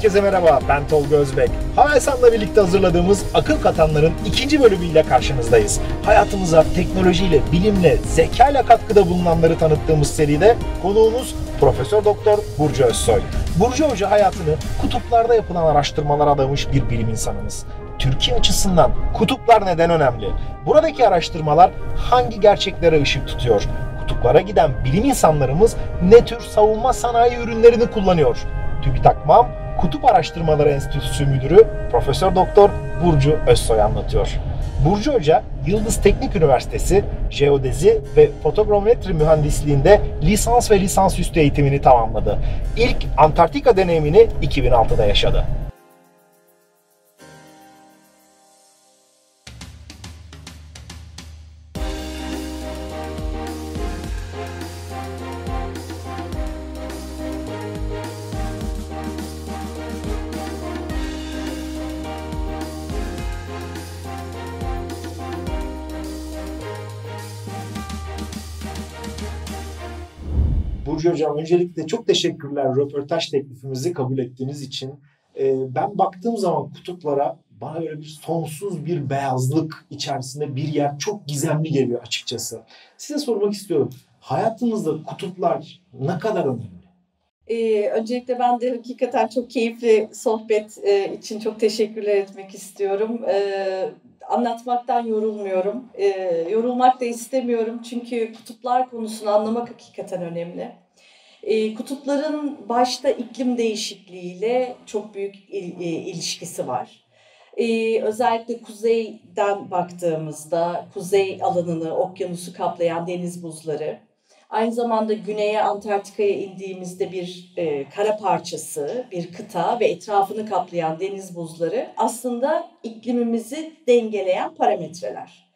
Herkese merhaba, ben Tolga Özbek. Havelsan'la birlikte hazırladığımız Akıl Katanların ikinci bölümüyle karşınızdayız. Hayatımıza teknolojiyle, bilimle, zekayla katkıda bulunanları tanıttığımız seride konuğumuz Profesör Doktor Burcu Özsoy. Burcu Hoca hayatını kutuplarda yapılan araştırmalara adamış bir bilim insanımız. Türkiye açısından kutuplar neden önemli? Buradaki araştırmalar hangi gerçeklere ışık tutuyor? Kutuplara giden bilim insanlarımız ne tür savunma sanayi ürünlerini kullanıyor? TÜBİTAK MAM Kutup Araştırmaları Enstitüsü Müdürü Profesör Doktor Burcu Özsoy anlatıyor. Burcu Hoca Yıldız Teknik Üniversitesi Jeodezi ve Fotogrametri Mühendisliğinde lisans ve lisansüstü eğitimini tamamladı. İlk Antarktika deneyimini 2006'da yaşadı. Burcu Hocam öncelikle çok teşekkürler röportaj teklifimizi kabul ettiğiniz için. Ee, ben baktığım zaman kutuplara bana böyle bir sonsuz bir beyazlık içerisinde bir yer çok gizemli geliyor açıkçası. Size sormak istiyorum. Hayatınızda kutuplar ne kadar önemli? Ee, öncelikle ben de hakikaten çok keyifli sohbet e, için çok teşekkürler etmek istiyorum. Ee, anlatmaktan yorulmuyorum. Ee, yorulmak da istemiyorum çünkü kutuplar konusunu anlamak hakikaten önemli. Ee, kutupların başta iklim değişikliğiyle çok büyük il, e, ilişkisi var. Ee, özellikle kuzeyden baktığımızda kuzey alanını, okyanusu kaplayan deniz buzları, Aynı zamanda güneye Antarktika'ya indiğimizde bir e, kara parçası, bir kıta ve etrafını kaplayan deniz buzları aslında iklimimizi dengeleyen parametreler.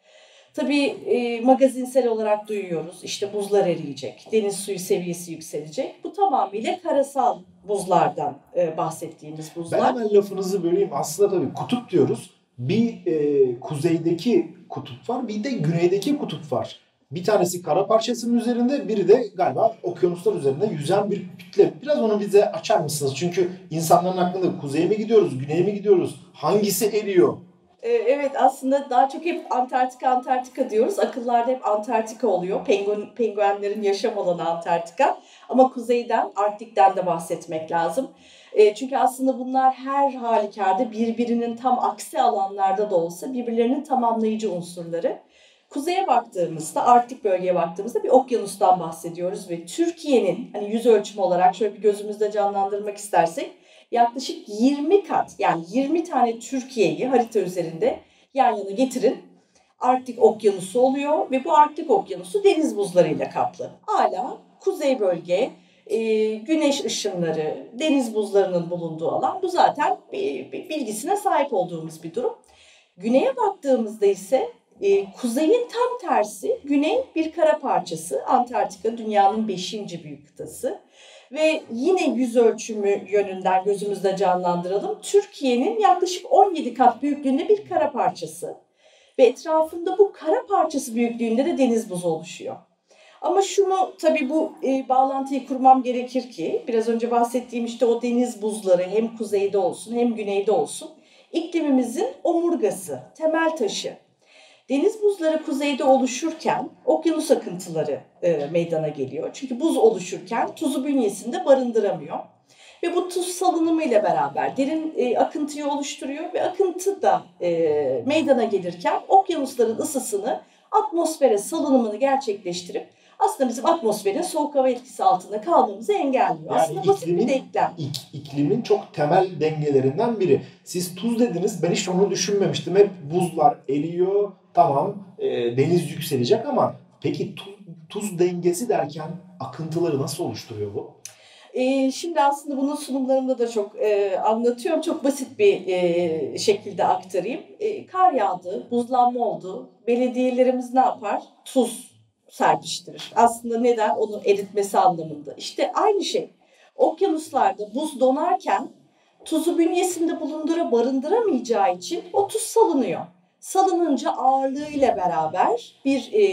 Tabii e, magazinsel olarak duyuyoruz işte buzlar eriyecek, deniz suyu seviyesi yükselecek. Bu tamamıyla karasal buzlardan e, bahsettiğimiz buzlar. Ben hemen lafınızı böleyim. Aslında tabii kutup diyoruz. Bir e, kuzeydeki kutup var, bir de güneydeki kutup var. Bir tanesi kara parçasının üzerinde, biri de galiba okyanuslar üzerinde yüzen bir kütle. Biraz onu bize açar mısınız? Çünkü insanların aklında kuzeye mi gidiyoruz, güneye mi gidiyoruz? Hangisi eriyor? Ee, evet aslında daha çok hep Antarktika Antarktika diyoruz. Akıllarda hep Antarktika oluyor. Penguen, penguenlerin yaşam alanı Antarktika. Ama kuzeyden, Arktik'ten de bahsetmek lazım. E, çünkü aslında bunlar her halükarda birbirinin tam aksi alanlarda da olsa birbirlerinin tamamlayıcı unsurları. Kuzeye baktığımızda, Arktik bölgeye baktığımızda bir okyanustan bahsediyoruz ve Türkiye'nin hani yüz ölçümü olarak şöyle bir gözümüzde canlandırmak istersek yaklaşık 20 kat yani 20 tane Türkiye'yi harita üzerinde yan yana getirin. Arktik okyanusu oluyor ve bu Arktik okyanusu deniz buzlarıyla kaplı. Hala kuzey bölge, e, güneş ışınları, deniz buzlarının bulunduğu alan bu zaten bilgisine sahip olduğumuz bir durum. Güneye baktığımızda ise e, kuzeyin tam tersi güney bir kara parçası. Antarktika dünyanın beşinci büyük kıtası. Ve yine yüz ölçümü yönünden gözümüzde canlandıralım. Türkiye'nin yaklaşık 17 kat büyüklüğünde bir kara parçası. Ve etrafında bu kara parçası büyüklüğünde de deniz buzu oluşuyor. Ama şunu tabii bu e, bağlantıyı kurmam gerekir ki biraz önce bahsettiğim işte o deniz buzları hem kuzeyde olsun hem güneyde olsun iklimimizin omurgası, temel taşı. Deniz buzları kuzeyde oluşurken okyanus akıntıları e, meydana geliyor. Çünkü buz oluşurken tuzu bünyesinde barındıramıyor. Ve bu tuz salınımı ile beraber derin e, akıntıyı oluşturuyor ve akıntı da e, meydana gelirken okyanusların ısısını atmosfere salınımını gerçekleştirip aslında bizim atmosferin soğuk hava etkisi altında kalmamızı engelliyor. Yani aslında basit iklimin, bir denklem. Ik, iklimin çok temel dengelerinden biri. Siz tuz dediniz ben hiç onu düşünmemiştim. Hep buzlar eriyor, tamam e, deniz yükselecek ama peki tuz, tuz dengesi derken akıntıları nasıl oluşturuyor bu? E, şimdi aslında bunun sunumlarımda da çok e, anlatıyorum. Çok basit bir e, şekilde aktarayım. E, kar yağdı, buzlanma oldu. Belediyelerimiz ne yapar? Tuz serpiştirir. Aslında neden? Onu eritmesi anlamında. İşte aynı şey. Okyanuslarda buz donarken tuzu bünyesinde bulundura barındıramayacağı için o tuz salınıyor salınınca ağırlığıyla beraber bir e,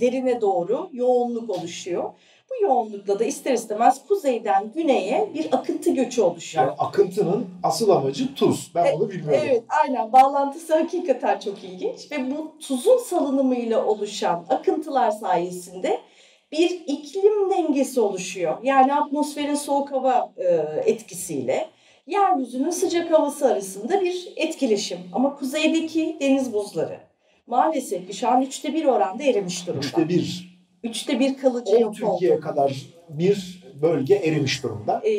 derine doğru yoğunluk oluşuyor. Bu yoğunlukla da ister istemez kuzeyden güneye bir akıntı göçü oluşuyor. Yani akıntının asıl amacı tuz. Ben E, onu bilmiyorum. Evet aynen bağlantısı hakikaten çok ilginç ve bu tuzun salınımıyla oluşan akıntılar sayesinde bir iklim dengesi oluşuyor. Yani atmosferin soğuk hava e, etkisiyle yeryüzünün sıcak havası arasında bir etkileşim. Ama kuzeydeki deniz buzları maalesef ki şu an üçte bir oranda erimiş durumda. Üçte bir. Üçte bir kalıcı 10 yok Türkiye oldu. kadar bir bölge erimiş durumda. e,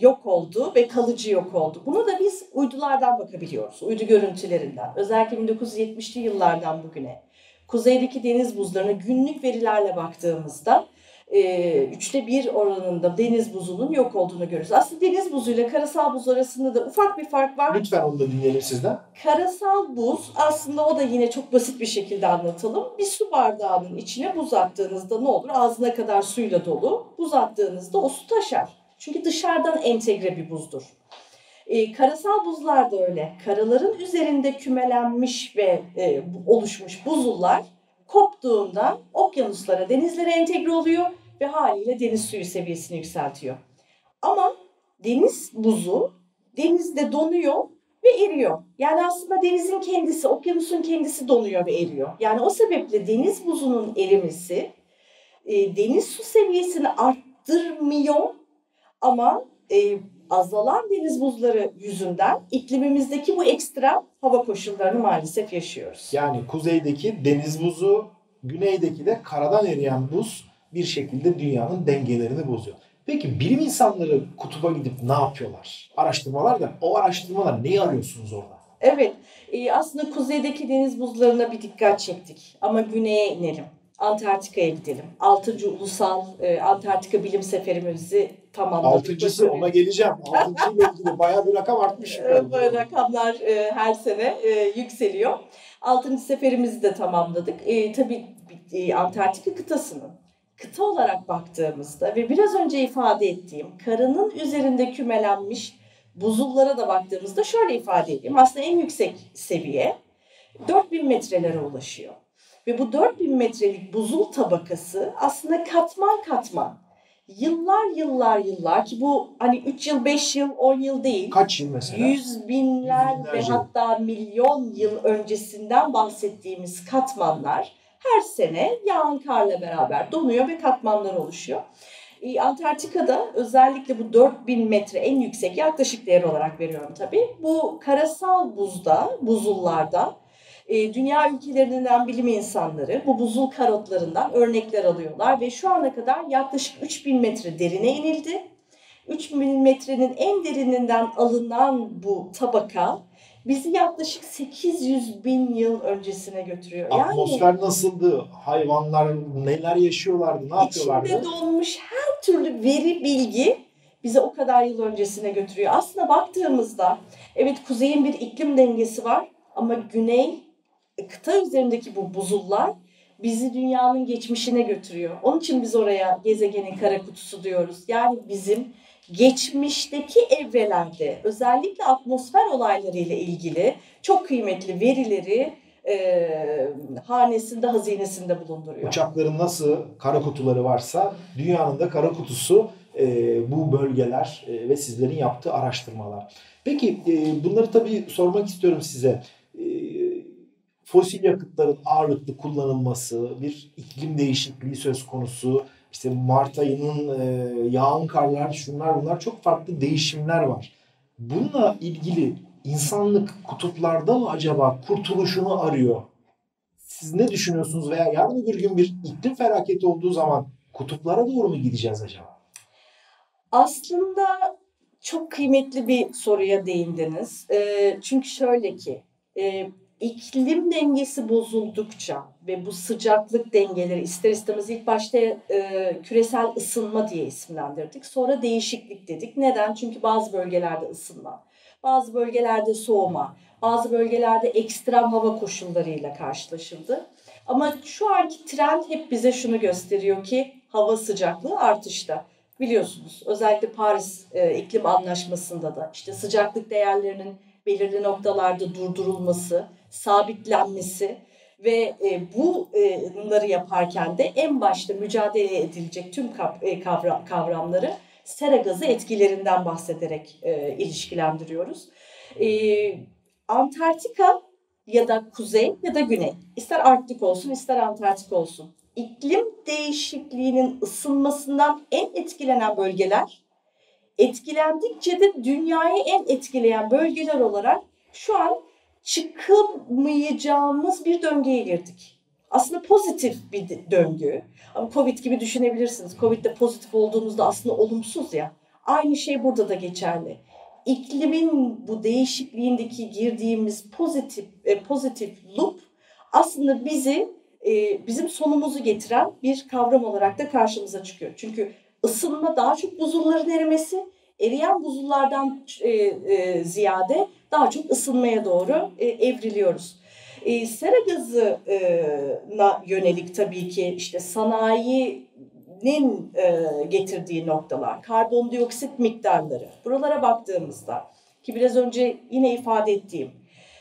yok oldu ve kalıcı yok oldu. Bunu da biz uydulardan bakabiliyoruz. Uydu görüntülerinden. Özellikle 1970'li yıllardan bugüne. Kuzeydeki deniz buzlarına günlük verilerle baktığımızda e, üçte bir oranında deniz buzunun yok olduğunu görüyoruz. Aslında deniz buzuyla karasal buz arasında da ufak bir fark var. Lütfen onu da dinleyelim sizden. Karasal buz aslında o da yine çok basit bir şekilde anlatalım. Bir su bardağının içine buz attığınızda ne olur? Ağzına kadar suyla dolu. Buz attığınızda o su taşar. Çünkü dışarıdan entegre bir buzdur. Ee, karasal buzlar da öyle. Karaların üzerinde kümelenmiş ve e, oluşmuş buzullar koptuğunda okyanuslara, denizlere entegre oluyor ve haliyle deniz suyu seviyesini yükseltiyor. Ama deniz buzu denizde donuyor ve eriyor. Yani aslında denizin kendisi, okyanusun kendisi donuyor ve eriyor. Yani o sebeple deniz buzunun erimesi e, deniz su seviyesini arttırmıyor ama e, azalan deniz buzları yüzünden iklimimizdeki bu ekstrem hava koşullarını maalesef yaşıyoruz. Yani kuzeydeki deniz buzu, güneydeki de karadan eriyen buz bir şekilde dünyanın dengelerini bozuyor. Peki bilim insanları kutuba gidip ne yapıyorlar? Araştırmalar da o araştırmalar neyi arıyorsunuz orada? Evet, e, aslında kuzeydeki deniz buzlarına bir dikkat çektik ama güneye inelim. Antarktika'ya gidelim. 6. Ulusal e, Antarktika Bilim Seferimizi tamamladık. Altıncısı ona geleceğim. Altıncıyla ilgili bayağı bir rakam artmış. Bu rakamlar e, her sene e, yükseliyor. 6. seferimizi de tamamladık. E, tabii e, Antarktika kıtasının kıta olarak baktığımızda ve biraz önce ifade ettiğim karının üzerinde kümelenmiş buzullara da baktığımızda şöyle ifade edeyim. Aslında en yüksek seviye 4000 metrelere ulaşıyor. Ve bu 4000 metrelik buzul tabakası aslında katman katman yıllar yıllar yıllar ki bu hani 3 yıl 5 yıl 10 yıl değil Kaç yıl mesela? yüz binler Yüz ve hatta milyon yıl öncesinden bahsettiğimiz katmanlar her sene yağan karla beraber donuyor ve katmanlar oluşuyor. Ee, Antarktika'da özellikle bu 4000 metre en yüksek yaklaşık değer olarak veriyorum tabii. Bu karasal buzda, buzullarda e, dünya ülkelerinden bilim insanları bu buzul karotlarından örnekler alıyorlar ve şu ana kadar yaklaşık 3000 metre derine inildi. 3000 metrenin en derininden alınan bu tabaka bizi yaklaşık 800 bin yıl öncesine götürüyor. Yani Atmosfer nasıldı? Hayvanlar neler yaşıyorlardı? Ne yapıyorlardı? içinde donmuş her türlü veri bilgi bizi o kadar yıl öncesine götürüyor. Aslında baktığımızda evet kuzeyin bir iklim dengesi var ama güney kıta üzerindeki bu buzullar bizi dünyanın geçmişine götürüyor. Onun için biz oraya gezegenin kara kutusu diyoruz. Yani bizim geçmişteki evrelerde özellikle atmosfer olayları ile ilgili çok kıymetli verileri e, hanesinde, hazinesinde bulunduruyor. Uçakların nasıl kara kutuları varsa dünyanın da kara kutusu e, bu bölgeler e, ve sizlerin yaptığı araştırmalar. Peki e, bunları tabii sormak istiyorum size. E, fosil yakıtların ağırlıklı kullanılması, bir iklim değişikliği söz konusu, işte Mart ayının e, yağan karlar, şunlar bunlar çok farklı değişimler var. Bununla ilgili insanlık kutuplarda mı acaba kurtuluşunu arıyor? Siz ne düşünüyorsunuz veya yarın öbür gün bir iklim felaketi olduğu zaman kutuplara doğru mu gideceğiz acaba? Aslında çok kıymetli bir soruya değindiniz. E, çünkü şöyle ki e, iklim dengesi bozuldukça ve bu sıcaklık dengeleri ister istemez ilk başta e, küresel ısınma diye isimlendirdik. Sonra değişiklik dedik. Neden? Çünkü bazı bölgelerde ısınma, bazı bölgelerde soğuma, bazı bölgelerde ekstrem hava koşullarıyla karşılaşıldı. Ama şu anki trend hep bize şunu gösteriyor ki hava sıcaklığı artışta. Biliyorsunuz özellikle Paris e, İklim Anlaşması'nda da işte sıcaklık değerlerinin belirli noktalarda durdurulması, sabitlenmesi Ve e, bunları yaparken de en başta mücadele edilecek tüm e, kavramları sera gazı etkilerinden bahsederek e, ilişkilendiriyoruz. E, Antarktika ya da kuzey ya da güney, ister Arktik olsun ister Antarktik olsun. İklim değişikliğinin ısınmasından en etkilenen bölgeler, etkilendikçe de dünyayı en etkileyen bölgeler olarak şu an çıkamayacağımız bir döngüye girdik. Aslında pozitif bir döngü. Ama Covid gibi düşünebilirsiniz. Covid'de pozitif olduğumuzda aslında olumsuz ya. Aynı şey burada da geçerli. İklimin bu değişikliğindeki girdiğimiz pozitif e, pozitif loop aslında bizi e, bizim sonumuzu getiren bir kavram olarak da karşımıza çıkıyor. Çünkü ısınma daha çok buzulların erimesi, eriyen buzullardan e, e, ziyade daha çok ısınmaya doğru e, evriliyoruz. E, sera gazına yönelik tabii ki işte sanayinin e, getirdiği noktalar, karbondioksit miktarları. Buralara baktığımızda ki biraz önce yine ifade ettiğim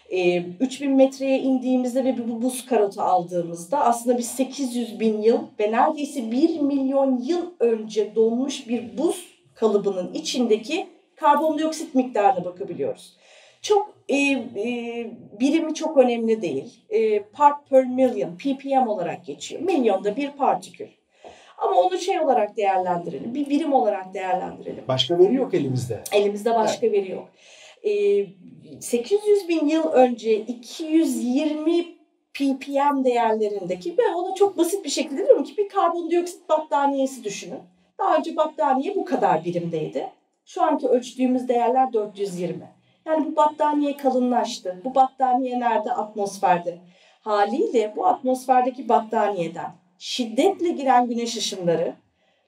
e, 3000 metreye indiğimizde ve bir buz karotu aldığımızda aslında biz 800 bin yıl ve neredeyse 1 milyon yıl önce donmuş bir buz kalıbının içindeki karbondioksit miktarına bakabiliyoruz. Çok e, e, birimi çok önemli değil. E, part per million, ppm olarak geçiyor. Milyonda bir partikül. Ama onu şey olarak değerlendirelim, bir birim olarak değerlendirelim. Başka veri yok elimizde. Elimizde başka evet. veri yok. E, 800 bin yıl önce 220 ppm değerlerindeki ve onu çok basit bir şekilde diyorum ki bir karbondioksit battaniyesi düşünün. Daha önce battaniye bu kadar birimdeydi. Şu anki ölçtüğümüz değerler 420. Yani bu battaniye kalınlaştı. Bu battaniye nerede? Atmosferde. Haliyle bu atmosferdeki battaniyeden şiddetle giren güneş ışınları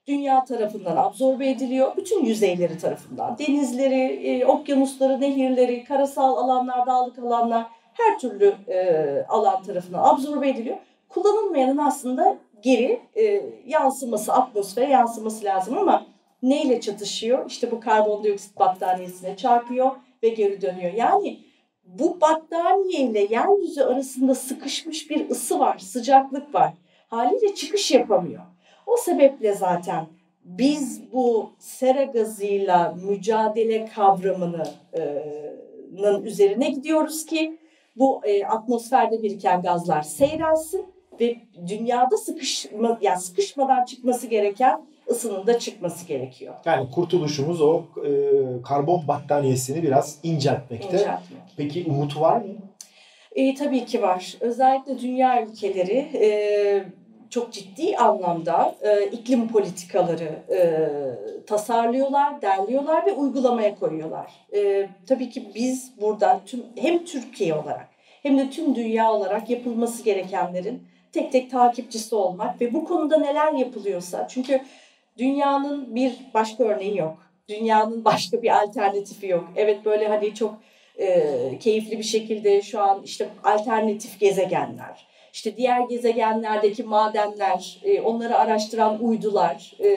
dünya tarafından absorbe ediliyor. Bütün yüzeyleri tarafından. Denizleri, e, okyanusları, nehirleri, karasal alanlar, dağlık alanlar her türlü e, alan tarafından absorbe ediliyor. Kullanılmayanın aslında geri e, yansıması, atmosfere yansıması lazım ama neyle çatışıyor? İşte bu karbondioksit battaniyesine çarpıyor ve geri dönüyor. Yani bu battaniye ile yeryüzü arasında sıkışmış bir ısı var, sıcaklık var. Haliyle çıkış yapamıyor. O sebeple zaten biz bu sera gazıyla mücadele kavramının üzerine gidiyoruz ki bu e, atmosferde biriken gazlar seyrelsin ve dünyada sıkışma, yani sıkışmadan çıkması gereken ısının da çıkması gerekiyor. Yani kurtuluşumuz o e, karbon battaniyesini biraz inceltmekte. İnceltmek. Peki umut var mı? E, tabii ki var. Özellikle dünya ülkeleri e, çok ciddi anlamda e, iklim politikaları e, tasarlıyorlar, derliyorlar ve uygulamaya koyuyorlar. E, tabii ki biz burada tüm hem Türkiye olarak hem de tüm dünya olarak yapılması gerekenlerin tek tek takipçisi olmak ve bu konuda neler yapılıyorsa çünkü dünyanın bir başka örneği yok. Dünyanın başka bir alternatifi yok. Evet böyle hani çok e, keyifli bir şekilde şu an işte alternatif gezegenler, işte diğer gezegenlerdeki madenler, e, onları araştıran uydular, e,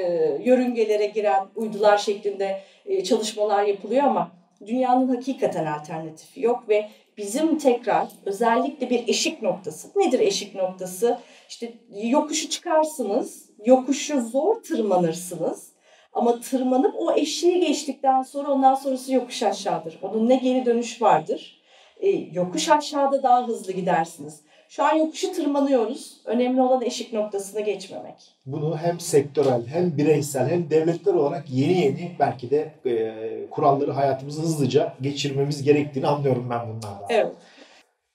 yörüngelere giren uydular şeklinde e, çalışmalar yapılıyor ama dünyanın hakikaten alternatifi yok ve bizim tekrar özellikle bir eşik noktası. Nedir eşik noktası? İşte yokuşu çıkarsınız, yokuşu zor tırmanırsınız. Ama tırmanıp o eşiği geçtikten sonra ondan sonrası yokuş aşağıdır. Onun ne geri dönüş vardır. E, yokuş aşağıda daha hızlı gidersiniz. Şu an yokuşu tırmanıyoruz. Önemli olan eşik noktasına geçmemek. Bunu hem sektörel hem bireysel hem devletler olarak yeni yeni belki de e, kuralları hayatımızı hızlıca geçirmemiz gerektiğini anlıyorum ben bunlardan. Evet.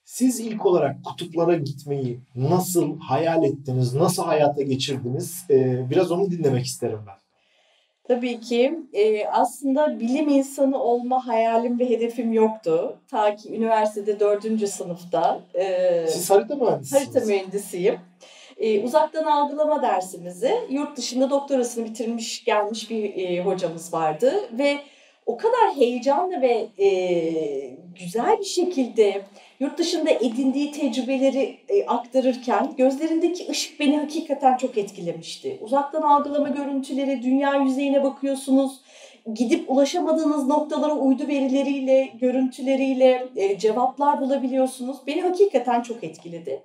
Siz ilk olarak kutuplara gitmeyi nasıl hayal ettiniz, nasıl hayata geçirdiniz? E, biraz onu dinlemek isterim ben. Tabii ki e, aslında bilim insanı olma hayalim ve hedefim yoktu. Ta ki üniversitede dördüncü sınıfta. E, Siz harita mühendisisiniz. Harita mühendisiyim. E, uzaktan algılama dersimizi yurt dışında doktorasını bitirmiş gelmiş bir e, hocamız vardı. Ve o kadar heyecanlı ve e, güzel bir şekilde yurt dışında edindiği tecrübeleri e, aktarırken gözlerindeki ışık beni hakikaten çok etkilemişti. Uzaktan algılama görüntüleri, dünya yüzeyine bakıyorsunuz, gidip ulaşamadığınız noktalara uydu verileriyle, görüntüleriyle e, cevaplar bulabiliyorsunuz. Beni hakikaten çok etkiledi.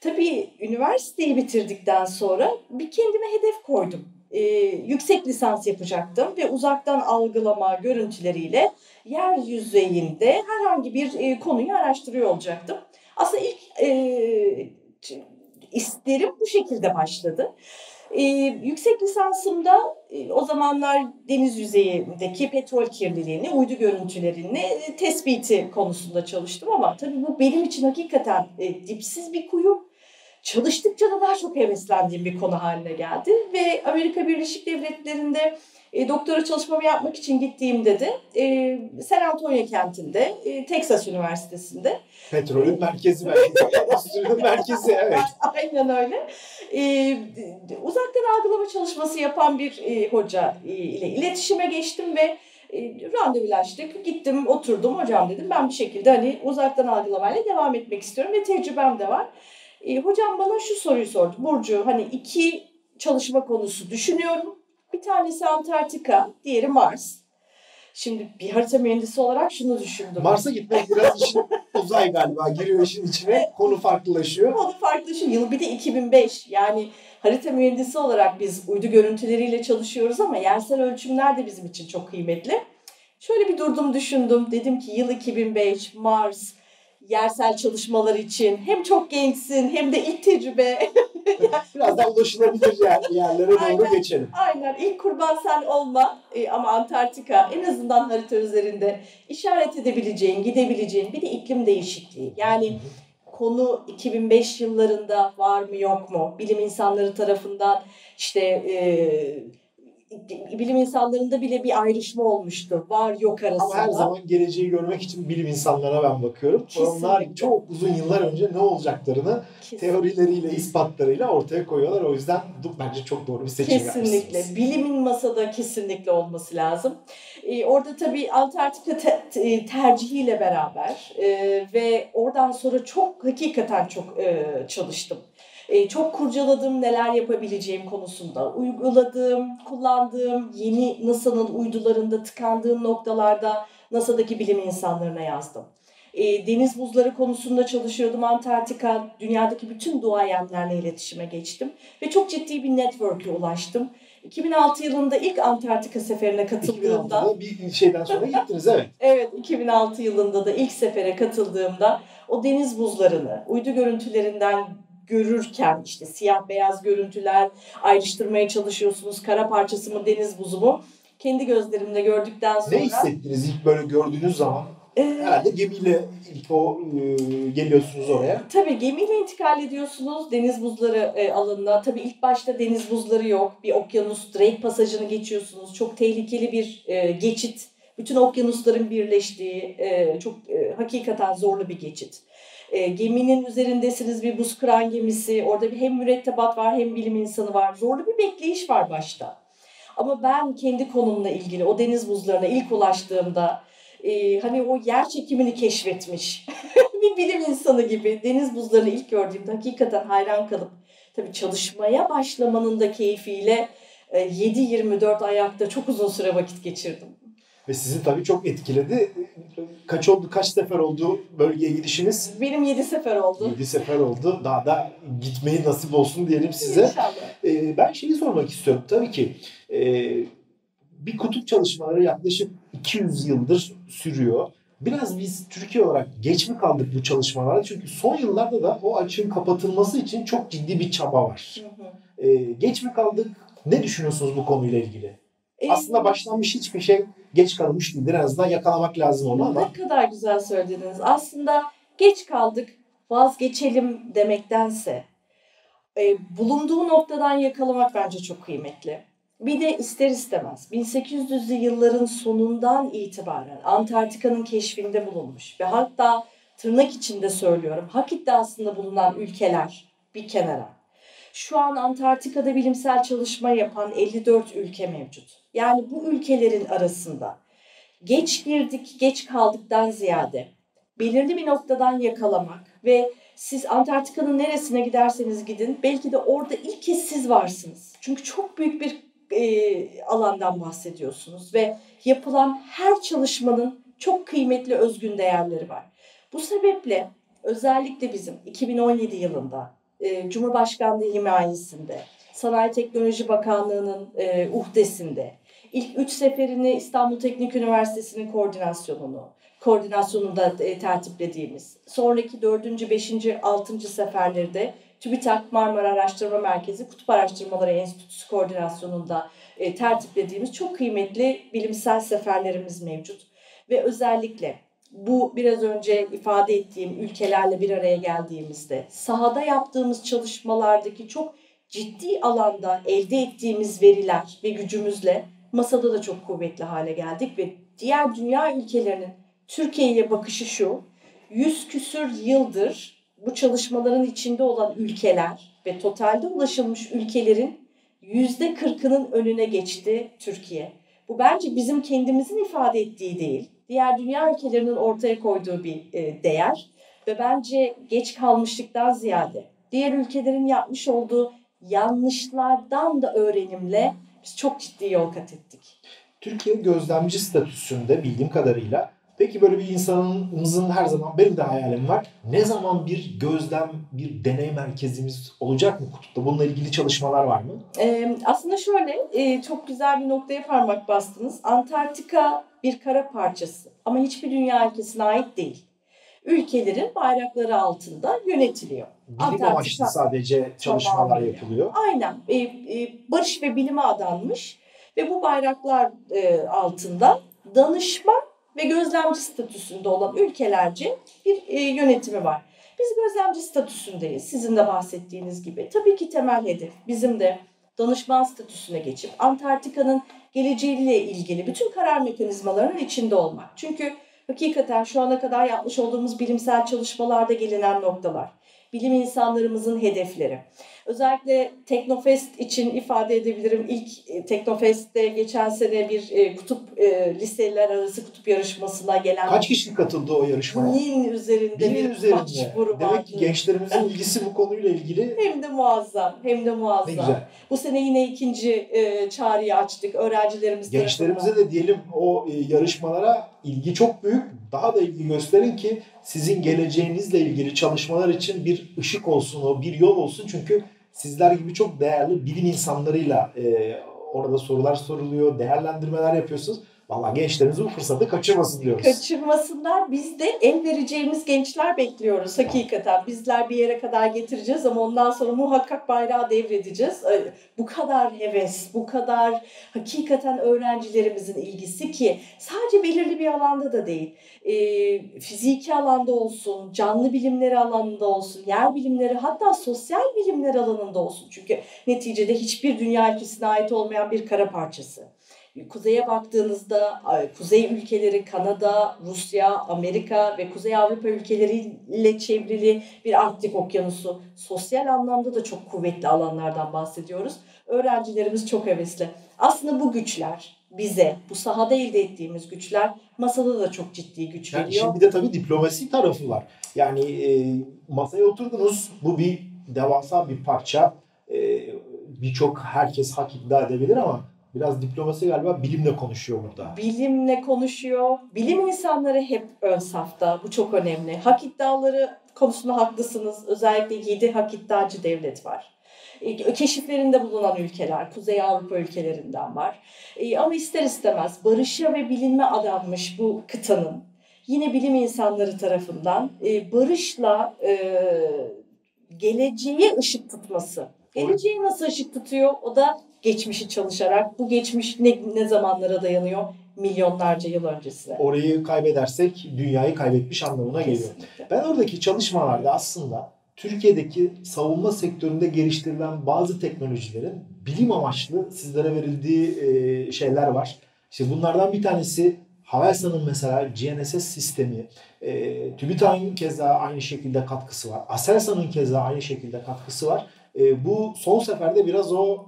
Tabii üniversiteyi bitirdikten sonra bir kendime hedef koydum. Ee, yüksek lisans yapacaktım ve uzaktan algılama görüntüleriyle yer yüzeyinde herhangi bir e, konuyu araştırıyor olacaktım. Aslında ilk e, isterim bu şekilde başladı. Ee, yüksek lisansımda e, o zamanlar deniz yüzeyindeki petrol kirliliğini, uydu görüntülerini e, tespiti konusunda çalıştım ama tabii bu benim için hakikaten e, dipsiz bir kuyu. Çalıştıkça da daha çok heveslendiğim bir konu haline geldi ve Amerika Birleşik Devletleri'nde e, doktora çalışmamı yapmak için gittiğimde de e, San Antonio kentinde, e, Texas Üniversitesi'nde. Petrolün merkezi. Endüstrinin merkezi evet. Aynen öyle. E, uzaktan algılama çalışması yapan bir e, hoca e, ile iletişime geçtim ve e, randevulaştık. Gittim, oturdum. Hocam dedim ben bir şekilde hani uzaktan algılamayla devam etmek istiyorum ve tecrübem de var. E, hocam bana şu soruyu sordu. Burcu hani iki çalışma konusu düşünüyorum bir tanesi Antarktika, diğeri Mars. Şimdi bir harita mühendisi olarak şunu düşündüm. Mars'a gitmek biraz işin uzay galiba. Giriyor işin içine. Konu farklılaşıyor. Konu farklılaşıyor. Yıl bir de 2005. Yani harita mühendisi olarak biz uydu görüntüleriyle çalışıyoruz ama yersel ölçümler de bizim için çok kıymetli. Şöyle bir durdum düşündüm. Dedim ki yıl 2005, Mars, yersel çalışmalar için hem çok gençsin hem de ilk tecrübe. Biraz daha ulaşılabilir yer, yerlere doğru aynen, geçelim. Aynen. İlk kurban sen olma e, ama Antarktika en azından harita üzerinde işaret edebileceğin, gidebileceğin bir de iklim değişikliği. Yani konu 2005 yıllarında var mı yok mu? Bilim insanları tarafından işte e, bilim insanlarında bile bir ayrışma olmuştu. Var yok arasında. Ama her zaman geleceği görmek için bilim insanlarına ben bakıyorum. Kesinlikle. Onlar çok uzun yıllar önce ne olacaklarını Kesinlikle. teorileriyle, ispatlarıyla ortaya koyuyorlar. O yüzden bence çok doğru bir seçim Kesinlikle. Bilimin masada kesinlikle olması lazım. Ee, orada tabii Antarktika te- te- tercihiyle beraber e, ve oradan sonra çok hakikaten çok e, çalıştım. E, çok kurcaladım neler yapabileceğim konusunda. Uyguladığım, kullandığım yeni NASA'nın uydularında tıkandığım noktalarda NASA'daki bilim insanlarına yazdım. E, deniz buzları konusunda çalışıyordum Antarktika. Dünyadaki bütün duayenlerle iletişime geçtim. Ve çok ciddi bir network'e ulaştım. 2006 yılında ilk Antarktika seferine katıldığımda... 2006'da bir şeyden sonra gittiniz evet. evet 2006 yılında da ilk sefere katıldığımda o deniz buzlarını uydu görüntülerinden görürken işte siyah beyaz görüntüler ayrıştırmaya çalışıyorsunuz. Kara parçası mı deniz buzu mu? Kendi gözlerimle gördükten sonra... Ne hissettiniz ilk böyle gördüğünüz zaman? Ee, Herhalde gemiyle ilk o e, geliyorsunuz oraya. Tabii gemiyle intikal ediyorsunuz deniz buzları e, alanına. Tabii ilk başta deniz buzları yok. Bir okyanus Drake pasajını geçiyorsunuz. Çok tehlikeli bir e, geçit. Bütün okyanusların birleştiği e, çok e, hakikaten zorlu bir geçit. E, geminin üzerindesiniz bir buz kıran gemisi. Orada bir hem mürettebat var hem bilim insanı var. Zorlu bir bekleyiş var başta. Ama ben kendi konumla ilgili o deniz buzlarına ilk ulaştığımda e, hani o yer çekimini keşfetmiş bir bilim insanı gibi deniz buzlarını ilk gördüğümde hakikaten hayran kalıp tabii çalışmaya başlamanın da keyfiyle e, 7-24 ayakta çok uzun süre vakit geçirdim. Ve sizi tabii çok etkiledi. Kaç oldu, kaç sefer oldu bölgeye gidişiniz? Benim yedi sefer oldu. Yedi sefer oldu. Daha da gitmeyi nasip olsun diyelim size. İnşallah. Ee, ben şeyi sormak istiyorum. Tabii ki e, bir kutup çalışmaları yaklaşık 200 yıldır sürüyor. Biraz biz Türkiye olarak geç mi kaldık bu çalışmalara? Çünkü son yıllarda da o açığın kapatılması için çok ciddi bir çaba var. Hı hı. Ee, geç mi kaldık? Ne düşünüyorsunuz bu konuyla ilgili? Ee, Aslında başlanmış hiçbir şey geç kalmış değildir. En azından yakalamak lazım onu ama. Ne kadar güzel söylediniz. Aslında geç kaldık vazgeçelim demektense e, bulunduğu noktadan yakalamak bence çok kıymetli. Bir de ister istemez 1800'lü yılların sonundan itibaren Antarktika'nın keşfinde bulunmuş ve hatta tırnak içinde söylüyorum hak iddiasında bulunan ülkeler bir kenara. Şu an Antarktika'da bilimsel çalışma yapan 54 ülke mevcut. Yani bu ülkelerin arasında geç girdik, geç kaldıktan ziyade belirli bir noktadan yakalamak ve siz Antarktika'nın neresine giderseniz gidin belki de orada ilk kez siz varsınız. Çünkü çok büyük bir e, alandan bahsediyorsunuz ve yapılan her çalışmanın çok kıymetli özgün değerleri var. Bu sebeple özellikle bizim 2017 yılında e, Cumhurbaşkanlığı himayesinde, Sanayi Teknoloji Bakanlığı'nın e, uhdesinde, ilk üç seferini İstanbul Teknik Üniversitesi'nin koordinasyonunu, koordinasyonunda e, tertiplediğimiz, sonraki dördüncü, beşinci, altıncı seferleri de TÜBİTAK Marmara Araştırma Merkezi Kutup Araştırmaları Enstitüsü koordinasyonunda e, tertiplediğimiz çok kıymetli bilimsel seferlerimiz mevcut. Ve özellikle bu biraz önce ifade ettiğim ülkelerle bir araya geldiğimizde sahada yaptığımız çalışmalardaki çok ciddi alanda elde ettiğimiz veriler ve gücümüzle masada da çok kuvvetli hale geldik ve diğer dünya ülkelerinin Türkiye'ye bakışı şu, yüz küsür yıldır bu çalışmaların içinde olan ülkeler ve totalde ulaşılmış ülkelerin yüzde kırkının önüne geçti Türkiye. Bu bence bizim kendimizin ifade ettiği değil, diğer dünya ülkelerinin ortaya koyduğu bir e, değer ve bence geç kalmışlıktan ziyade diğer ülkelerin yapmış olduğu yanlışlardan da öğrenimle biz çok ciddi yol kat ettik. Türkiye gözlemci statüsünde bildiğim kadarıyla Peki böyle bir insanımızın her zaman benim de hayalim var. Ne zaman bir gözlem, bir deney merkezimiz olacak mı kutupta? Bununla ilgili çalışmalar var mı? Ee, aslında şöyle e, çok güzel bir noktaya parmak bastınız. Antarktika bir kara parçası ama hiçbir dünya ülkesine ait değil. Ülkelerin bayrakları altında yönetiliyor. Bilim Antarktika, amaçlı sadece çalışmalar tamamıyla. yapılıyor. Aynen. E, e, barış ve bilime adanmış ve bu bayraklar e, altında danışma ve gözlemci statüsünde olan ülkelerce bir e, yönetimi var. Biz gözlemci statüsündeyiz sizin de bahsettiğiniz gibi. Tabii ki temel hedef bizim de danışman statüsüne geçip Antarktika'nın geleceğiyle ilgili bütün karar mekanizmalarının içinde olmak. Çünkü hakikaten şu ana kadar yapmış olduğumuz bilimsel çalışmalarda gelinen noktalar, bilim insanlarımızın hedefleri, Özellikle Teknofest için ifade edebilirim. İlk e, Teknofest'te geçen sene bir e, kutup e, liseler arası kutup yarışmasına gelen... Kaç kişi katıldı o yarışmaya? Bin üzerinde Binin bir üzerinde. başvuru Demek ki gençlerimizin ilgisi bu konuyla ilgili... Hem de muazzam, hem de muazzam. Ne güzel. Bu sene yine ikinci çağrıyı açtık öğrencilerimiz Gençlerimize de diyelim o yarışmalara ilgi çok büyük. Daha da ilgi gösterin ki sizin geleceğinizle ilgili çalışmalar için bir ışık olsun, o bir yol olsun. Çünkü sizler gibi çok değerli bilim insanlarıyla e, orada sorular soruluyor, değerlendirmeler yapıyorsunuz. Valla gençlerimiz bu fırsatı kaçırmasın diyoruz. Kaçırmasınlar. Biz de el vereceğimiz gençler bekliyoruz hakikaten. Bizler bir yere kadar getireceğiz ama ondan sonra muhakkak bayrağı devredeceğiz. Bu kadar heves, bu kadar hakikaten öğrencilerimizin ilgisi ki sadece belirli bir alanda da değil. E, fiziki alanda olsun, canlı bilimleri alanında olsun, yer bilimleri hatta sosyal bilimler alanında olsun. Çünkü neticede hiçbir dünya ülkesine ait olmayan bir kara parçası. Kuzeye baktığınızda kuzey ülkeleri Kanada, Rusya, Amerika ve Kuzey Avrupa ülkeleriyle çevrili bir Arktik okyanusu. Sosyal anlamda da çok kuvvetli alanlardan bahsediyoruz. Öğrencilerimiz çok hevesli. Aslında bu güçler bize, bu sahada elde ettiğimiz güçler masada da çok ciddi güç veriyor. Yani şimdi de tabii diplomasi tarafı var. Yani e, masaya oturdunuz, bu bir devasa bir parça. E, Birçok herkes hak iddia edebilir ama Biraz diplomasi galiba bilimle konuşuyor burada. Bilimle konuşuyor. Bilim insanları hep ön safta. Bu çok önemli. Hak iddiaları konusunda haklısınız. Özellikle 7 hak iddiacı devlet var. E, keşiflerinde bulunan ülkeler, Kuzey Avrupa ülkelerinden var. E, ama ister istemez barışa ve bilinme adanmış bu kıtanın yine bilim insanları tarafından e, barışla geleceğe ışık tutması. Geleceği nasıl ışık tutuyor? O da geçmişi çalışarak bu geçmiş ne, ne zamanlara dayanıyor? Milyonlarca yıl öncesine. Orayı kaybedersek dünyayı kaybetmiş anlamına geliyor. Ben oradaki çalışmalarda aslında Türkiye'deki savunma sektöründe geliştirilen bazı teknolojilerin bilim amaçlı sizlere verildiği şeyler var. İşte bunlardan bir tanesi Havelsan'ın mesela GNSS sistemi, e, TÜBİTAK'ın keza aynı şekilde katkısı var. Aselsan'ın keza aynı şekilde katkısı var. E, bu son seferde biraz o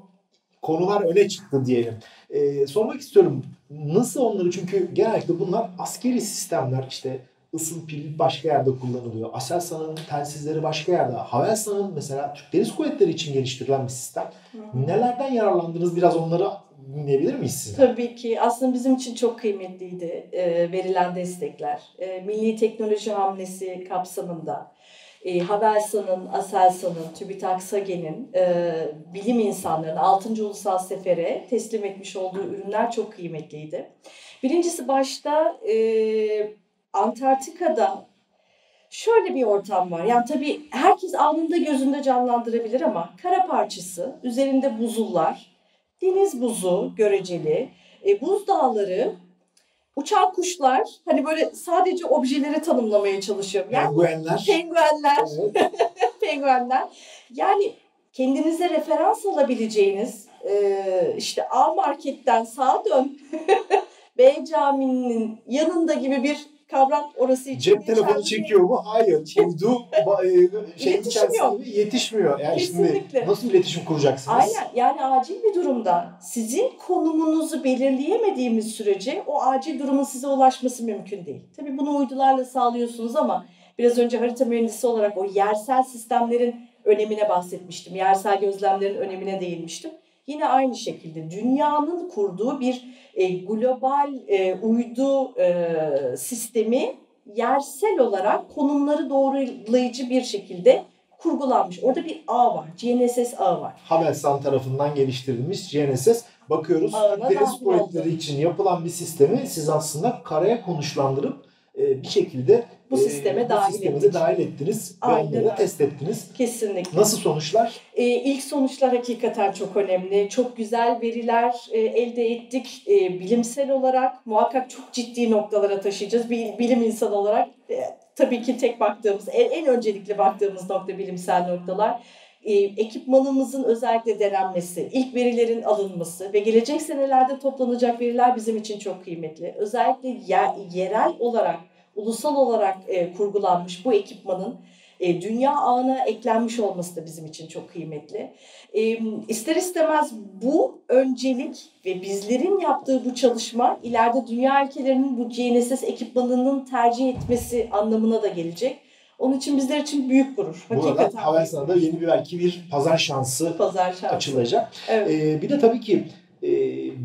konular öne çıktı diyelim. E, sormak istiyorum nasıl onları çünkü genellikle bunlar askeri sistemler işte ısıl pil başka yerde kullanılıyor. Aselsan'ın telsizleri başka yerde. Havelsan'ın mesela Türk Deniz Kuvvetleri için geliştirilen bir sistem. Hı-hı. Nelerden yararlandınız biraz onları dinleyebilir miyiz size? Tabii ki. Aslında bizim için çok kıymetliydi e, verilen destekler. E, milli teknoloji hamlesi kapsamında e, Havelsan'ın, Aselsan'ın, TÜBİTAK SAGE'nin e, bilim insanlarının 6. Ulusal Sefer'e teslim etmiş olduğu ürünler çok kıymetliydi. Birincisi başta e, Antarktika'da şöyle bir ortam var. Yani tabii herkes alnında gözünde canlandırabilir ama kara parçası, üzerinde buzullar, deniz buzu göreceli, e, buz dağları, uçan kuşlar, hani böyle sadece objeleri tanımlamaya çalışıyorum. Yani Penguenler. penguenler, Evet. penguenler. Yani kendinize referans alabileceğiniz e, işte A marketten sağa dön, B caminin yanında gibi bir kavram orası için Cep telefonu çekiyor mu? Hayır. Uydu ba- e, şey Yetişmiyor. içerisinde yetişmiyor. Yani Kesinlikle. şimdi nasıl iletişim kuracaksınız? Aynen yani acil bir durumda sizin konumunuzu belirleyemediğimiz sürece o acil durumun size ulaşması mümkün değil. Tabii bunu uydularla sağlıyorsunuz ama biraz önce harita mühendisi olarak o yersel sistemlerin önemine bahsetmiştim. Yersel gözlemlerin önemine değinmiştim. Yine aynı şekilde dünyanın kurduğu bir e, global e, uydu e, sistemi yersel olarak konumları doğrulayıcı bir şekilde kurgulanmış. Orada bir ağ var. GNSS ağı var. Havelsan tarafından geliştirilmiş GNSS. Bakıyoruz deniz oldu. için yapılan bir sistemi siz aslında karaya konuşlandırıp e, bir şekilde Bu e, sisteme bu dahil sisteme ettik. de dahil ettiniz. Ve Aynen onları öyle. test ettiniz. Kesinlikle. Nasıl sonuçlar? Ee, ilk sonuçlar hakikaten çok önemli. Çok güzel veriler e, elde ettik. E, bilimsel olarak muhakkak çok ciddi noktalara taşıyacağız. Bir bilim insanı olarak e, tabii ki tek baktığımız, en, en öncelikli baktığımız nokta bilimsel noktalar. E, ekipmanımızın özellikle denenmesi, ilk verilerin alınması ve gelecek senelerde toplanacak veriler bizim için çok kıymetli. Özellikle yer- yerel olarak, ulusal olarak e, kurgulanmış bu ekipmanın e, dünya ağına eklenmiş olması da bizim için çok kıymetli. E, ister istemez bu öncelik ve bizlerin yaptığı bu çalışma ileride dünya ülkelerinin bu GNSS ekipmanının tercih etmesi anlamına da gelecek. Onun için bizler için büyük gurur. Burada Hakikaten Havelsan'a da yeni bir belki bir pazar şansı pazar şansı. açılacak. Evet. Ee, bir de tabii ki e,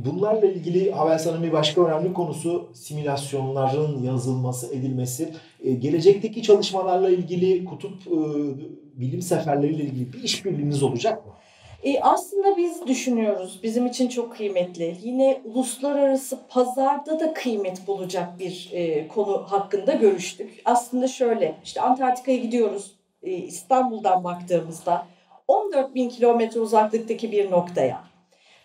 bunlarla ilgili Havelsan'ın bir başka önemli konusu simülasyonların yazılması, edilmesi. E, gelecekteki çalışmalarla ilgili kutup e, bilim seferleriyle ilgili bir işbirliğiniz olacak mı? E, aslında biz düşünüyoruz. Bizim için çok kıymetli. Yine uluslararası pazarda da kıymet bulacak bir e, konu hakkında görüştük. Aslında şöyle, işte Antarktika'ya gidiyoruz. E, İstanbul'dan baktığımızda 14 bin kilometre uzaklıktaki bir noktaya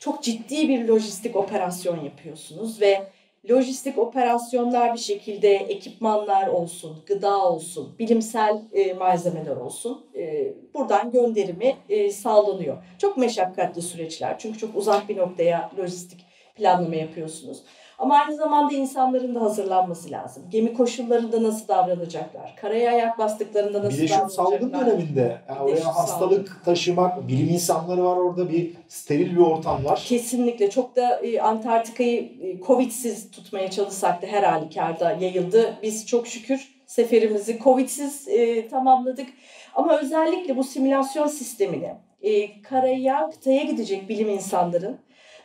çok ciddi bir lojistik operasyon yapıyorsunuz ve lojistik operasyonlar bir şekilde ekipmanlar olsun, gıda olsun, bilimsel e, malzemeler olsun e, buradan gönderimi e, sağlanıyor. Çok meşakkatli süreçler çünkü çok uzak bir noktaya lojistik planlama yapıyorsunuz. Ama aynı zamanda insanların da hazırlanması lazım. Gemi koşullarında nasıl davranacaklar? Karaya ayak bastıklarında nasıl bir de şu salgın davranacaklar? döneminde yani Bir oraya hastalık taşımak, bilim insanları var orada bir steril bir ortam var. Kesinlikle çok da e, Antarktika'yı e, Covid'siz tutmaya çalışsak da her halükarda yayıldı. Biz çok şükür seferimizi Covid'siz e, tamamladık. Ama özellikle bu simülasyon sistemini e, karaya, kıtaya gidecek bilim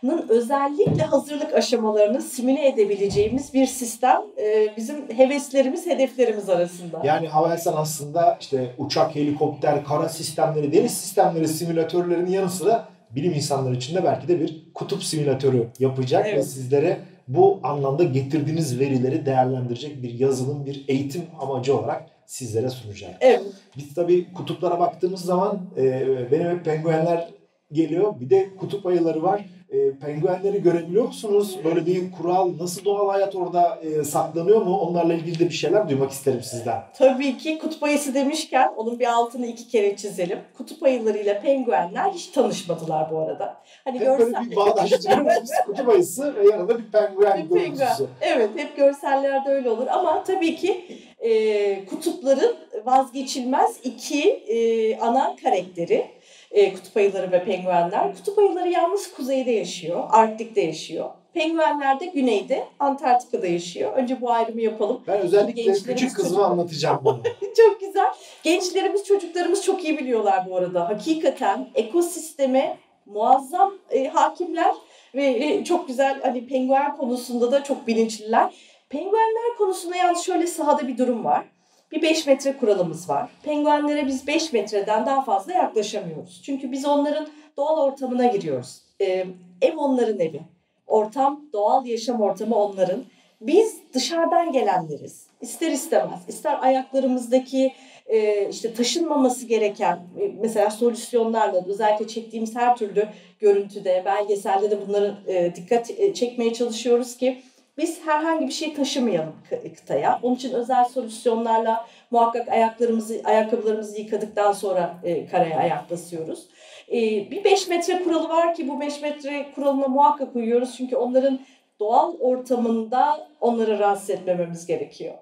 insanlarının özellikle hazırlık aşamalarını simüle edebileceğimiz bir sistem e, bizim heveslerimiz, hedeflerimiz arasında. Yani Havelsan aslında işte uçak, helikopter, kara sistemleri, deniz sistemleri simülatörlerinin yanı sıra bilim insanları için de belki de bir kutup simülatörü yapacak ve Evet. sizlere bu anlamda getirdiğiniz verileri değerlendirecek bir yazılım, bir eğitim amacı olarak sizlere sunacak. Evet. Biz tabii kutuplara baktığımız zaman e, benim hep penguenler geliyor. Bir de kutup ayıları var. E, penguenleri görebiliyor musunuz? Böyle bir kural, nasıl doğal hayat orada e, saklanıyor mu? Onlarla ilgili de bir şeyler duymak isterim sizden. Tabii ki kutup ayısı demişken onun bir altını iki kere çizelim. Kutup ayılarıyla penguenler hiç tanışmadılar bu arada. Hani Hep böyle görsel... bir bağdaştırıyoruz kutup ayısı ve yanında bir penguen Bir penguen. görüntüsü. Evet hep görsellerde öyle olur ama tabii ki e, kutupların vazgeçilmez iki e, ana karakteri. E, kutup ayıları ve penguenler. Kutup ayıları yalnız kuzeyde yaşıyor, Arktik'te yaşıyor. Penguenler de güneyde, Antarktika'da yaşıyor. Önce bu ayrımı yapalım. Ben özellikle Gençlerimiz küçük kızıma çocuk- anlatacağım bunu. Çok güzel. Gençlerimiz, çocuklarımız çok iyi biliyorlar bu arada. Hakikaten ekosisteme muazzam e, hakimler ve e, çok güzel hani penguen konusunda da çok bilinçliler. Penguenler konusunda yalnız şöyle sahada bir durum var. Bir 5 metre kuralımız var. Penguenlere biz 5 metreden daha fazla yaklaşamıyoruz. Çünkü biz onların doğal ortamına giriyoruz. Ee, ev onların evi. Ortam, doğal yaşam ortamı onların. Biz dışarıdan gelenleriz. İster istemez, ister ayaklarımızdaki e, işte taşınmaması gereken e, mesela solüsyonlarla özellikle çektiğimiz her türlü görüntüde, belgeselde de bunları e, dikkat e, çekmeye çalışıyoruz ki biz herhangi bir şey taşımayalım kıtaya. Onun için özel solüsyonlarla muhakkak ayaklarımızı, ayakkabılarımızı yıkadıktan sonra e, karaya ayak basıyoruz. E, bir 5 metre kuralı var ki bu 5 metre kuralına muhakkak uyuyoruz. Çünkü onların doğal ortamında onları rahatsız etmememiz gerekiyor.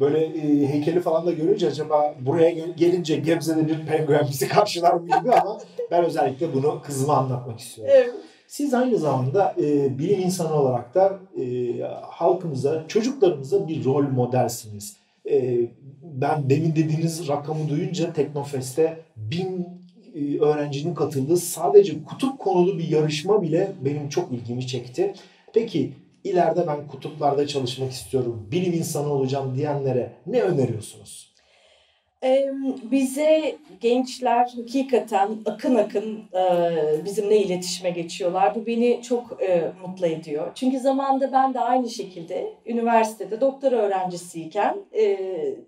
Böyle e, heykeli falan da görünce acaba buraya gel- gelince Gebze'de bir penguen bizi karşılar mı gibi ama ben özellikle bunu kızıma anlatmak istiyorum. Evet. Siz aynı zamanda e, bilim insanı olarak da e, halkımıza, çocuklarımıza bir rol modelsiniz. E, ben demin dediğiniz rakamı duyunca Teknofest'te bin e, öğrencinin katıldığı sadece kutup konulu bir yarışma bile benim çok ilgimi çekti. Peki ileride ben kutuplarda çalışmak istiyorum, bilim insanı olacağım diyenlere ne öneriyorsunuz? Bize gençler hakikaten akın akın bizimle iletişime geçiyorlar. Bu beni çok mutlu ediyor. Çünkü zamanında ben de aynı şekilde üniversitede doktora öğrencisiyken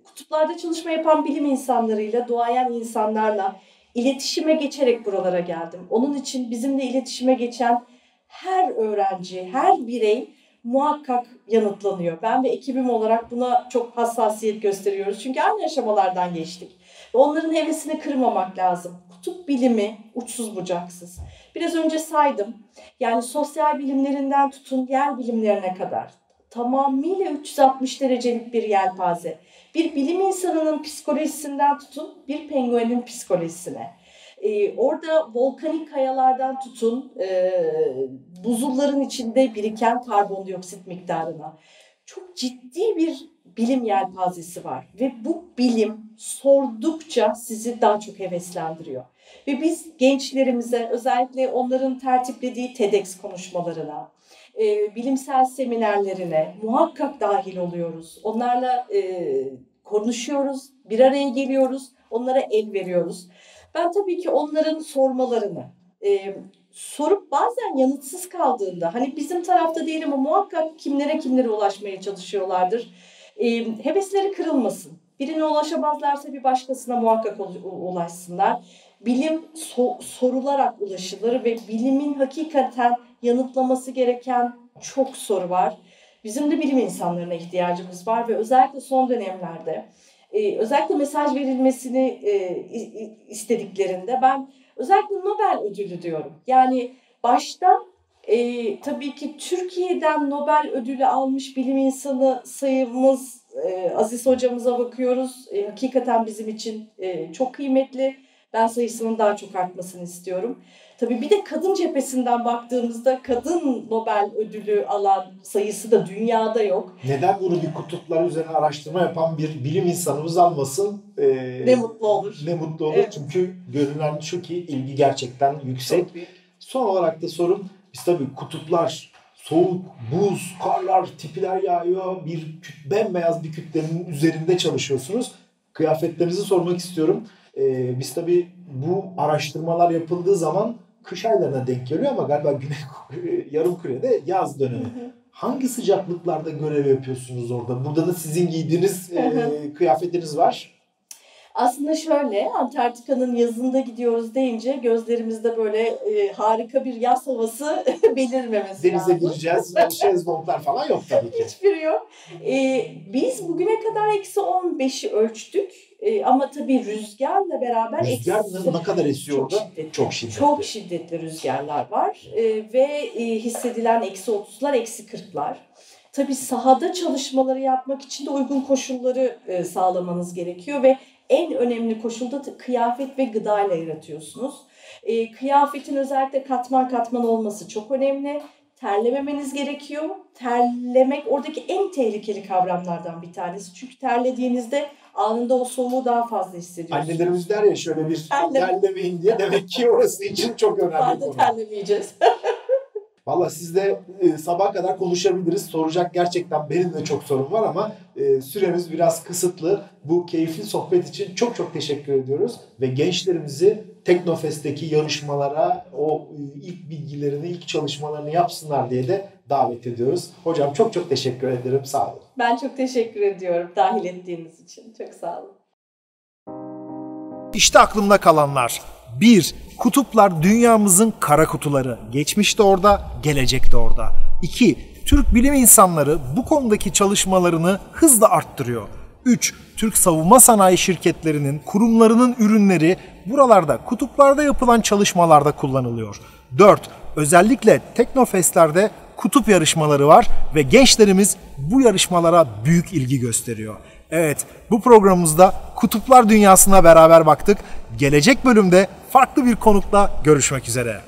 kutuplarda çalışma yapan bilim insanlarıyla, doğayan insanlarla iletişime geçerek buralara geldim. Onun için bizimle iletişime geçen her öğrenci, her birey muhakkak yanıtlanıyor. Ben ve ekibim olarak buna çok hassasiyet gösteriyoruz. Çünkü aynı aşamalardan geçtik. Onların hevesini kırmamak lazım. Kutup bilimi uçsuz bucaksız. Biraz önce saydım. Yani sosyal bilimlerinden tutun yer bilimlerine kadar tamamıyla 360 derecelik bir yelpaze. Bir bilim insanının psikolojisinden tutun bir penguenin psikolojisine. Ee, orada volkanik kayalardan tutun e, buzulların içinde biriken karbondioksit miktarına. Çok ciddi bir bilim yelpazesi var ve bu bilim sordukça sizi daha çok heveslendiriyor. Ve biz gençlerimize özellikle onların tertiplediği TEDx konuşmalarına, e, bilimsel seminerlerine muhakkak dahil oluyoruz. Onlarla e, konuşuyoruz, bir araya geliyoruz, onlara el veriyoruz. Ben tabii ki onların sormalarını, e, sorup bazen yanıtsız kaldığında, hani bizim tarafta değil ama muhakkak kimlere kimlere ulaşmaya çalışıyorlardır. E, hevesleri kırılmasın. Birine ulaşamazlarsa bir başkasına muhakkak ulaşsınlar. Bilim so- sorularak ulaşılır ve bilimin hakikaten yanıtlaması gereken çok soru var. Bizim de bilim insanlarına ihtiyacımız var ve özellikle son dönemlerde e, özellikle mesaj verilmesini e, istediklerinde ben özellikle Nobel ödülü diyorum. Yani başta e, tabii ki Türkiye'den Nobel ödülü almış bilim insanı sayımız e, Aziz hocamıza bakıyoruz. E, hakikaten bizim için e, çok kıymetli. Ben sayısının daha çok artmasını istiyorum. Tabii bir de kadın cephesinden baktığımızda kadın Nobel ödülü alan sayısı da dünyada yok. Neden bunu bir kutuplar üzerine araştırma yapan bir bilim insanımız almasın? Ee, ne mutlu olur. Ne mutlu olur. Evet. Çünkü görünen şu ki ilgi gerçekten yüksek. Son olarak da sorum biz tabii kutuplar soğuk, buz, karlar, tipiler yağıyor. Bir bembeyaz bir kütlenin üzerinde çalışıyorsunuz. Kıyafetlerinizi sormak istiyorum. Ee, biz tabii bu araştırmalar yapıldığı zaman kış aylarına denk geliyor ama galiba güney yarım kürede yaz dönemi. Hı hı. Hangi sıcaklıklarda görev yapıyorsunuz orada? Burada da sizin giydiğiniz e, kıyafetiniz var. Aslında şöyle Antarktika'nın yazında gidiyoruz deyince gözlerimizde böyle e, harika bir yaz havası belirmemesi Denize lazım. Gireceğiz. Şezlonglar falan yok tabii ki. Hiçbiri yok. E, biz bugüne kadar eksi 15'i ölçtük. E, ama tabii rüzgarla beraber rüzgar eksi, ne kadar esiyor çok orada? Şiddetli, çok şiddetli. Çok şiddetli rüzgarlar var e, ve e, hissedilen eksi 30'lar, eksi 40'lar. Tabii sahada çalışmaları yapmak için de uygun koşulları e, sağlamanız gerekiyor ve en önemli koşulda kıyafet ve gıda ile yaratıyorsunuz. E, kıyafetin özellikle katman katman olması çok önemli. Terlememeniz gerekiyor. Terlemek oradaki en tehlikeli kavramlardan bir tanesi. Çünkü terlediğinizde anında o soğuğu daha fazla hissediyorsunuz. Annelerimiz der ya şöyle bir terlemeyin diye. Demek ki orası için çok önemli. Fazla terlemeyeceğiz. Valla sizle e, sabah kadar konuşabiliriz. Soracak gerçekten benim de çok sorum var ama e, süremiz biraz kısıtlı. Bu keyifli sohbet için çok çok teşekkür ediyoruz ve gençlerimizi Teknofest'teki yarışmalara o e, ilk bilgilerini, ilk çalışmalarını yapsınlar diye de davet ediyoruz. Hocam çok çok teşekkür ederim. Sağ olun. Ben çok teşekkür ediyorum dahil ettiğiniz için. Çok sağ olun. İşte aklımda kalanlar. 1. Kutuplar dünyamızın kara kutuları. Geçmiş de orada, gelecek de orada. 2. Türk bilim insanları bu konudaki çalışmalarını hızla arttırıyor. 3. Türk savunma sanayi şirketlerinin, kurumlarının ürünleri buralarda, kutuplarda yapılan çalışmalarda kullanılıyor. 4. Özellikle Teknofest'lerde kutup yarışmaları var ve gençlerimiz bu yarışmalara büyük ilgi gösteriyor. Evet, bu programımızda kutuplar dünyasına beraber baktık. Gelecek bölümde farklı bir konukla görüşmek üzere.